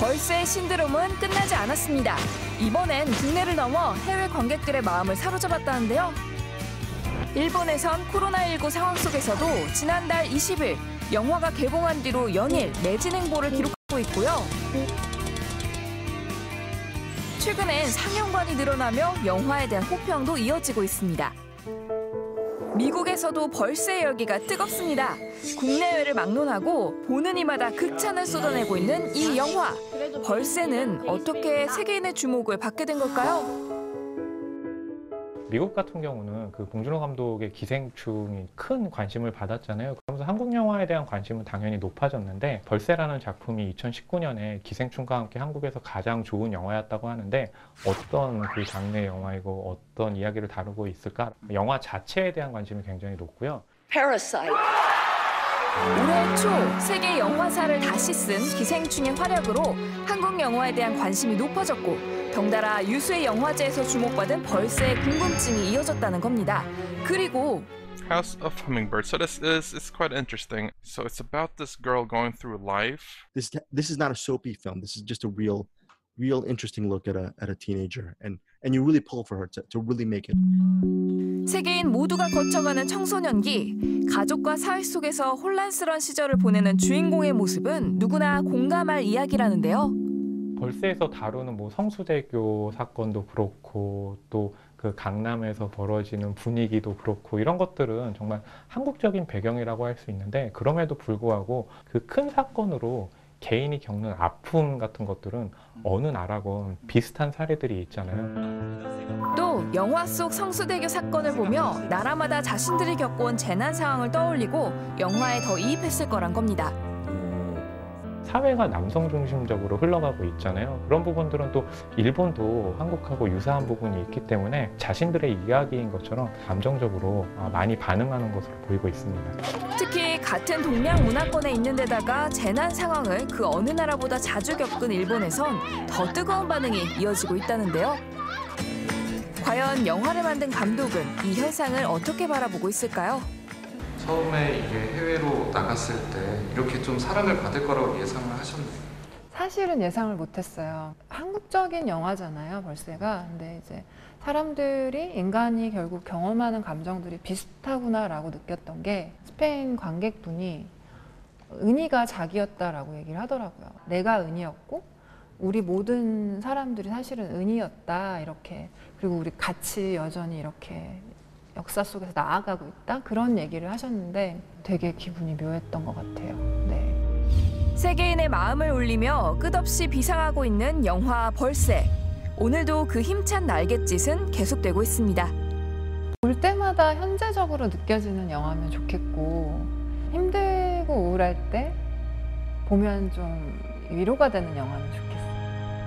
벌새의 신드롬은 끝나지 않았습니다. 이번엔 국내를 넘어 해외 관객들의 마음을 사로잡았다는데요. 일본에선 코로나19 상황 속에서도 지난달 20일 영화가 개봉한 뒤로 연일 매진 행보를 기록하고 있고요. 최근엔 상영관이 늘어나며 영화에 대한 호평도 이어지고 있습니다. 미국에서도 벌새 열기가 뜨겁습니다. 국내외를 막론하고 보는 이마다 극찬을 쏟아내고 있는 이 영화. 벌새는 어떻게 세계인의 주목을 받게 된 걸까요? 미국 같은 경우는 그 봉준호 감독의 기생충이 큰 관심을 받았잖아요. 그러면서 한국 영화에 대한 관심은 당연히 높아졌는데 벌새라는 작품이 2019년에 기생충과 함께 한국에서 가장 좋은 영화였다고 하는데 어떤 그 장르의 영화이고 어떤 이야기를 다루고 있을까? 영화 자체에 대한 관심이 굉장히 높고요. Parasite. 올해 초 세계 영화사를 다시 쓴 기생충의 활약으로 한국 영화에 대한 관심이 높아졌고 덩달아 유수의 영화제에서 주목받은 벌새의 궁금증이 이어졌다는 겁니다. 그리고 House of Hummingbird. So this is it's quite interesting. So it's about this girl going through life. this this is not a soapy film. This is just a real, real interesting look at a at a teenager, and and you really pull for her to, to really make it. 세계인 모두가 거쳐가는 청소년기, 가족과 사회 속에서 혼란스러운 시절을 보내는 주인공의 모습은 누구나 공감할 이야기라는데요. 벌새에서 다루는 뭐 성수대교 사건도 그렇고 또 그 강남에서 벌어지는 분위기도 그렇고 이런 것들은 정말 한국적인 배경이라고 할 수 있는데 그럼에도 불구하고 그 큰 사건으로 개인이 겪는 아픔 같은 것들은 어느 나라건 비슷한 사례들이 있잖아요. 또 영화 속 성수대교 사건을 보며 나라마다 자신들이 겪어온 재난 상황을 떠올리고 영화에 더 이입했을 거란 겁니다. 사회가 남성 중심적으로 흘러가고 있잖아요. 그런 부분들은 또 일본도 한국하고 유사한 부분이 있기 때문에 자신들의 이야기인 것처럼 감정적으로 아, 많이 반응하는 것으로 보이고 있습니다. 특히 같은 동양 문화권에 있는 데다가 재난 상황을 그 어느 나라보다 자주 겪은 일본에선 더 뜨거운 반응이 이어지고 있다는데요. 과연 영화를 만든 감독은 이 현상을 어떻게 바라보고 있을까요? 처음에 이게 해외로 나갔을 때 이렇게 좀 사랑을 받을 거라고 예상을 하셨나요? 사실은 예상을 못했어요. 한국적인 영화잖아요, 벌새가. 근데 이제 사람들이 인간이 결국 경험하는 감정들이 비슷하구나라고 느꼈던 게 스페인 관객분이 은희가 자기였다라고 얘기를 하더라고요. 내가 은희였고 우리 모든 사람들이 사실은 은희였다 이렇게 그리고 우리 같이 여전히 이렇게 역사 속에서 나아가고 있다 그런 얘기를 하셨는데 되게 기분이 묘했던 것 같아요. 네. 세계인의 마음을 울리며 끝없이 비상하고 있는 영화 벌새. 오늘도 그 힘찬 날갯짓은 계속되고 있습니다. 볼 때마다 현재적으로 느껴지는 영화면 좋겠고 힘들고 우울할 때 보면 좀 위로가 되는 영화면 좋겠어요.